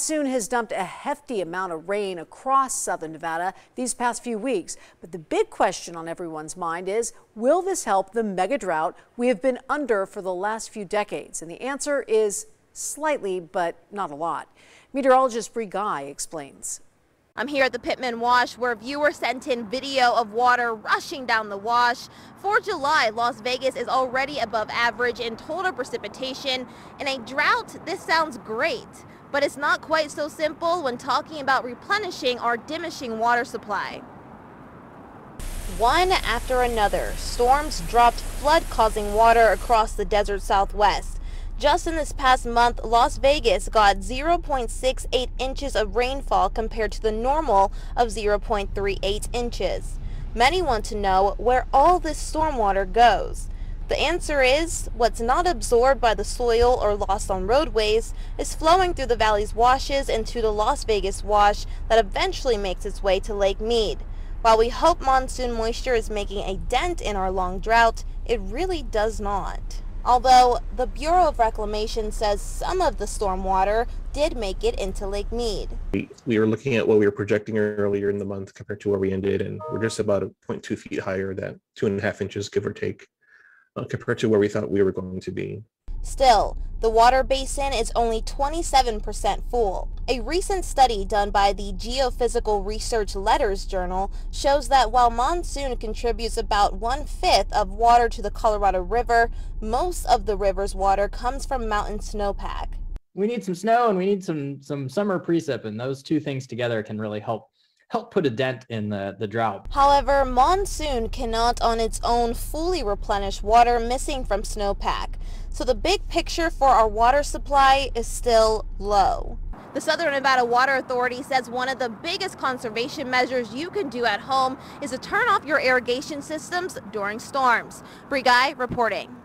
Monsoon has dumped a hefty amount of rain across southern Nevada these past few weeks. But the big question on everyone's mind is will this help the mega drought we have been under for the last few decades? And the answer is slightly, but not a lot. Meteorologist Bree Guy explains. I'm here at the Pittman Wash where viewers sent in video of water rushing down the wash. For July, Las Vegas is already above average in total precipitation. In a drought, this sounds great, but it's not quite so simple when talking about replenishing our diminishing water supply. One after another, storms dropped flood-causing water across the desert southwest. Just in this past month, Las Vegas got 0.68 inches of rainfall compared to the normal of 0.38 inches. Many want to know where all this stormwater goes. The answer is what's not absorbed by the soil or lost on roadways is flowing through the valley's washes into the Las Vegas wash that eventually makes its way to Lake Mead. While we hope monsoon moisture is making a dent in our long drought, it really does not. Although the Bureau of Reclamation says some of the stormwater did make it into Lake Mead. We, we were looking at what we were projecting earlier in the month compared to where we ended, and we're just about a 0.2 feet higher, that two and a half inches, give or take, uh, compared to where we thought we were going to be. Still, the water basin is only 27% full. A recent study done by the Geophysical Research Letters Journal shows that while monsoon contributes about one-fifth of water to the Colorado River, most of the river's water comes from mountain snowpack. We need some snow and we need some some summer precip, and those two things together can really help help put a dent in the, the drought. However, monsoon cannot on its own fully replenish water missing from snowpack. So the big picture for our water supply is still low. The Southern Nevada Water Authority says one of the biggest conservation measures you can do at home is to turn off your irrigation systems during storms. Bree Guy reporting.